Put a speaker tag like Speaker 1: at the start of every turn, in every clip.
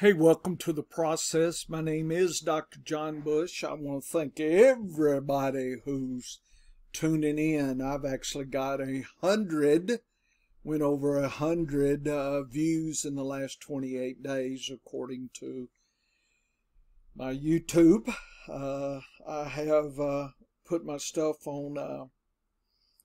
Speaker 1: Hey, welcome to the process. My name is Dr. John Bush. I want to thank everybody who's tuning in. I've actually got a hundred, went over a hundred uh, views in the last 28 days, according to my YouTube. Uh, I have uh, put my stuff on uh,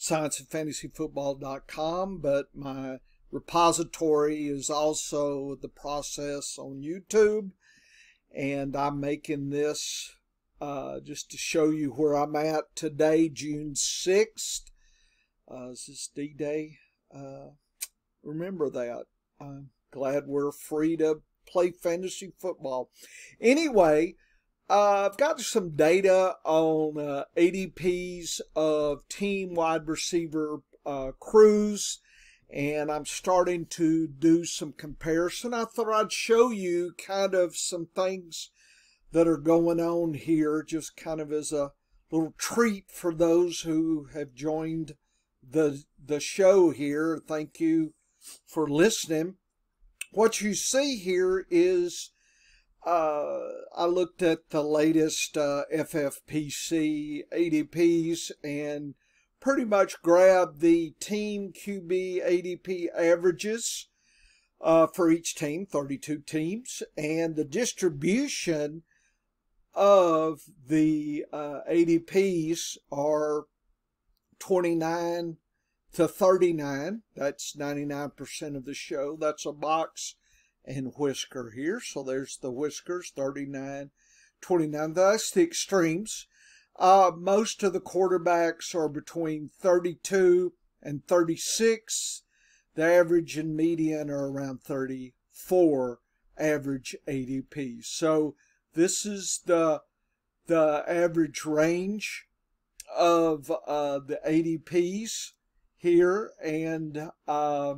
Speaker 1: scienceandfantasyfootball.com, but my repository is also the process on YouTube. And I'm making this uh, just to show you where I'm at today, June 6th. Uh, is this D Day? Uh, remember that. I'm glad we're free to play fantasy football. Anyway, uh, I've got some data on uh, ADPs of team wide receiver uh, crews and I'm starting to do some comparison. I thought I'd show you kind of some things that are going on here, just kind of as a little treat for those who have joined the the show here. Thank you for listening. What you see here is uh, I looked at the latest uh, FFPC ADPs and pretty much grab the team QB ADP averages uh, for each team, 32 teams, and the distribution of the uh, ADPs are 29 to 39. That's 99% of the show. That's a box and whisker here. So there's the whiskers, 39, 29. That's the extremes. Uh, most of the quarterbacks are between 32 and 36. The average and median are around 34 average ADP. So this is the the average range of uh, the ADPs here, and uh,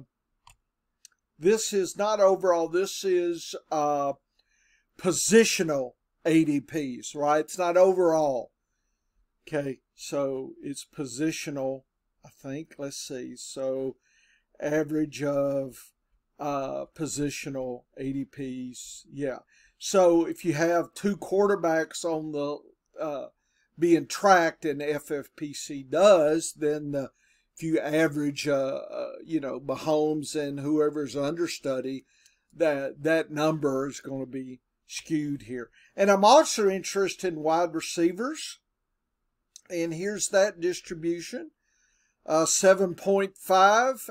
Speaker 1: this is not overall. This is uh, positional ADPs, right? It's not overall. Okay, so it's positional, I think. Let's see. So average of uh, positional ADPs. Yeah. So if you have two quarterbacks on the uh, being tracked, and FFPC does, then the, if you average, uh, uh, you know, Mahomes and whoever's understudy, that that number is going to be skewed here. And I'm also interested in wide receivers. And here's that distribution. Uh, 7.5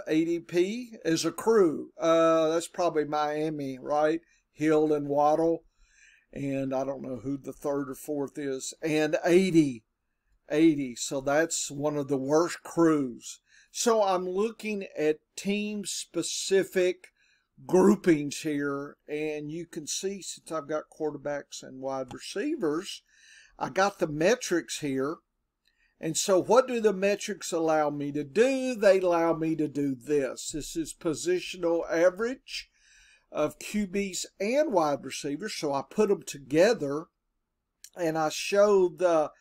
Speaker 1: ADP as a crew. Uh, that's probably Miami, right? Hill and Waddle. And I don't know who the third or fourth is. And 80. 80. So that's one of the worst crews. So I'm looking at team specific groupings here. And you can see since I've got quarterbacks and wide receivers, I got the metrics here and so what do the metrics allow me to do? They allow me to do this. This is positional average of QBs and wide receivers. So I put them together and I show the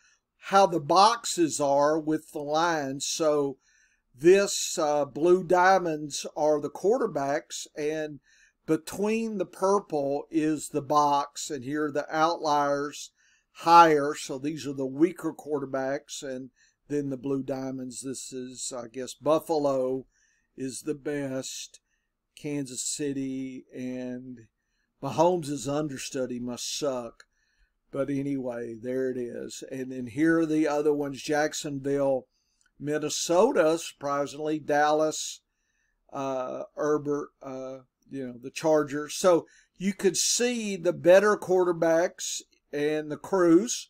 Speaker 1: how the boxes are with the lines. So this uh, blue diamonds are the quarterbacks and between the purple is the box and here are the outliers higher. So these are the weaker quarterbacks. And then the Blue Diamonds. This is, I guess, Buffalo is the best. Kansas City and Mahomes' is understudy must suck. But anyway, there it is. And then here are the other ones Jacksonville, Minnesota, surprisingly, Dallas, uh, Herbert, uh, you know, the Chargers. So you could see the better quarterbacks and the crews.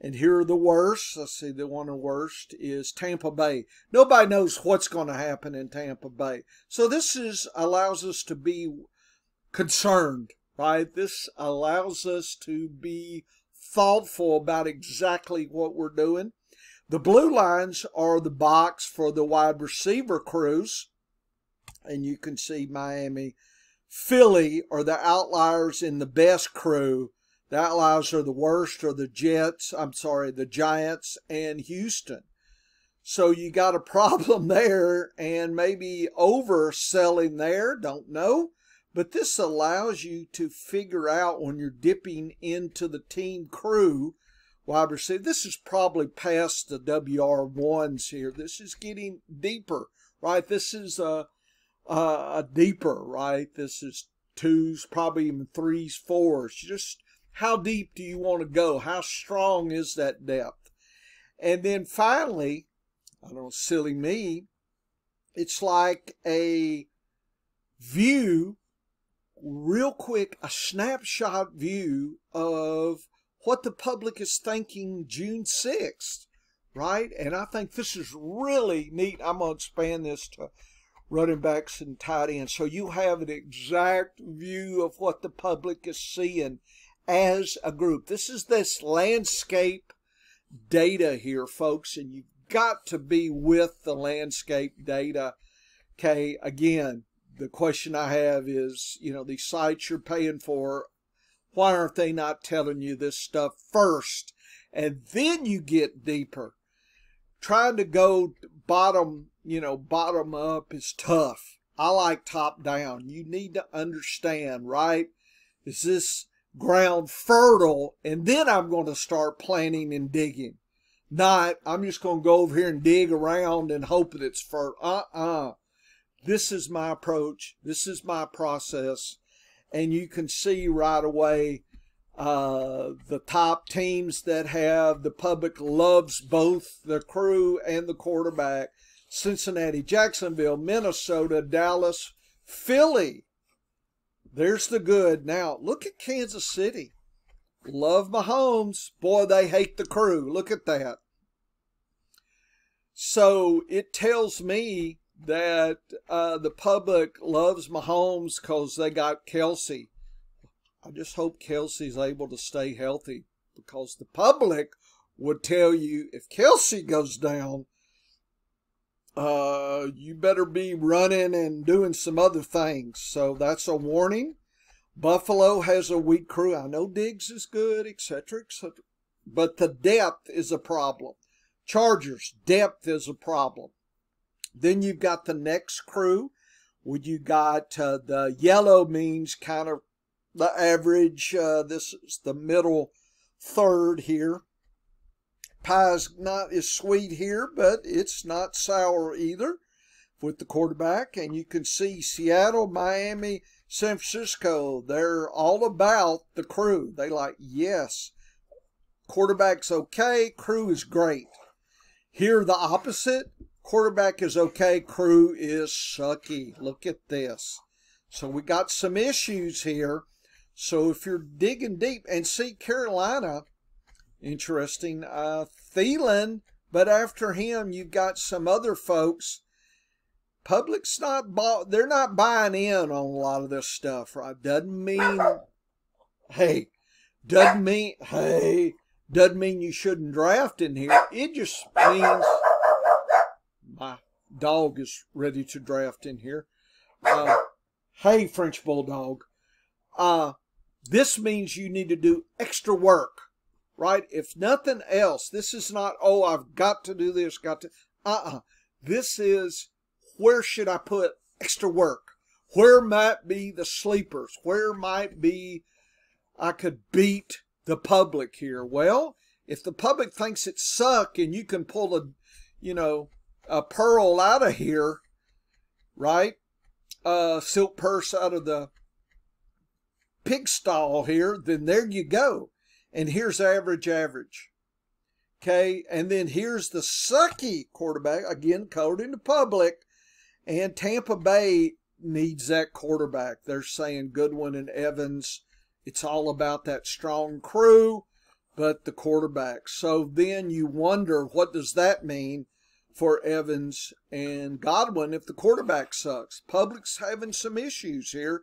Speaker 1: And here are the worst. Let's see, the one of the worst is Tampa Bay. Nobody knows what's going to happen in Tampa Bay. So this is allows us to be concerned, right? This allows us to be thoughtful about exactly what we're doing. The blue lines are the box for the wide receiver crews. And you can see Miami, Philly are the outliers in the best crew the Outlaws are the worst are the Jets, I'm sorry, the Giants and Houston. So you got a problem there and maybe overselling there, don't know. but this allows you to figure out when you're dipping into the team crew wide receiver. This is probably past the WR1s here. This is getting deeper, right? This is a, a, a deeper, right? This is twos, probably even threes, fours. Just how deep do you want to go? How strong is that depth? And then finally, I don't know, silly me, it's like a view, real quick, a snapshot view of what the public is thinking June 6th, right? And I think this is really neat. I'm going to expand this to running backs and tight ends. So you have an exact view of what the public is seeing as a group. This is this landscape data here, folks, and you've got to be with the landscape data. Okay, again, the question I have is, you know, these sites you're paying for, why aren't they not telling you this stuff first? And then you get deeper. Trying to go bottom, you know, bottom up is tough. I like top down. You need to understand, right? Is this ground fertile? And then I'm going to start planting and digging. Not, I'm just going to go over here and dig around and hope that it's fertile. Uh-uh. This is my approach. This is my process and you can see right away uh, the top teams that have the public loves both the crew and the quarterback. Cincinnati, Jacksonville, Minnesota, Dallas, Philly. There's the good. Now, look at Kansas City. Love Mahomes. Boy, they hate the crew. Look at that. So it tells me that uh, the public loves Mahomes because they got Kelce. I just hope Kelce's able to stay healthy because the public would tell you if Kelce goes down, uh, you better be running and doing some other things. So that's a warning. Buffalo has a weak crew. I know Diggs is good, etc., etc. But the depth is a problem. Chargers, depth is a problem. Then you've got the next crew. When you got uh, the yellow means kind of the average. Uh, this is the middle third here. Pie's not as sweet here, but it's not sour either with the quarterback. And you can see Seattle, Miami, San Francisco, they're all about the crew. They like, yes, quarterback's okay, crew is great. Here, the opposite, Quarterback is okay. Crew is sucky. Look at this. So we got some issues here. So if you're digging deep and see Carolina, interesting, uh, Thielen, but after him, you've got some other folks. Public's not bought, they're not buying in on a lot of this stuff, right? Doesn't mean, hey, doesn't mean, hey, doesn't mean you shouldn't draft in here. It just means my dog is ready to draft in here. Uh, hey, French Bulldog. Uh, this means you need to do extra work, right? If nothing else, this is not, oh, I've got to do this, got to, uh-uh. This is, where should I put extra work? Where might be the sleepers? Where might be, I could beat the public here? Well, if the public thinks it suck and you can pull a, you know, a pearl out of here, right? A silk purse out of the pig stall here, then there you go. And here's average, average. Okay, and then here's the sucky quarterback, again, colored in the public. And Tampa Bay needs that quarterback. They're saying Godwin and Evans. It's all about that strong crew, but the quarterback. So then you wonder, what does that mean? for Evans and Godwin if the quarterback sucks. Public's having some issues here,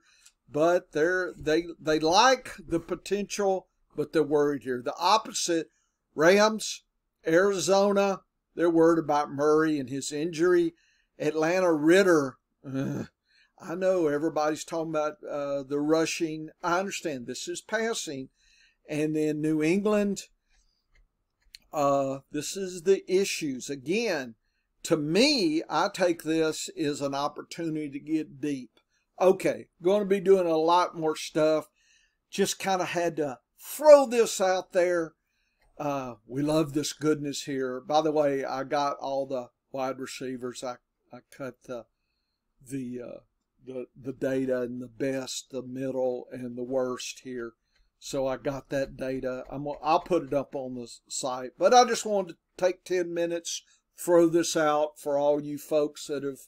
Speaker 1: but they're they they like the potential, but they're worried here. The opposite, Rams, Arizona, they're worried about Murray and his injury. Atlanta Ridder, ugh, I know everybody's talking about uh, the rushing. I understand this is passing. And then New England, uh, this is the issues. Again, to me, I take this as an opportunity to get deep. Okay, going to be doing a lot more stuff. Just kind of had to throw this out there. Uh, we love this goodness here. By the way, I got all the wide receivers. I, I cut the the uh, the the data and the best, the middle, and the worst here. So I got that data. I'm I'll put it up on the site. But I just wanted to take 10 minutes, throw this out for all you folks that have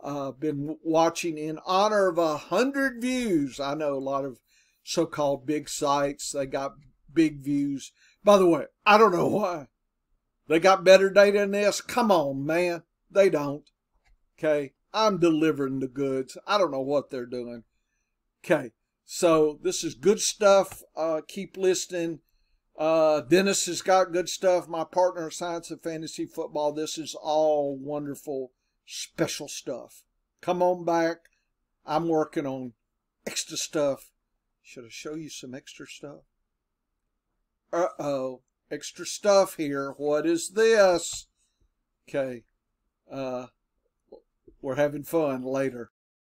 Speaker 1: uh, been watching in honor of a hundred views. I know a lot of so-called big sites they got big views. By the way, I don't know why they got better data than this. Come on, man, they don't. Okay, I'm delivering the goods. I don't know what they're doing. Okay, so this is good stuff. Uh, keep listening. Uh, Dennis has got good stuff. My partner Science of Fantasy Football. This is all wonderful, special stuff. Come on back. I'm working on extra stuff. Should I show you some extra stuff? Uh-oh. Extra stuff here. What is this? Okay. Uh, we're having fun later.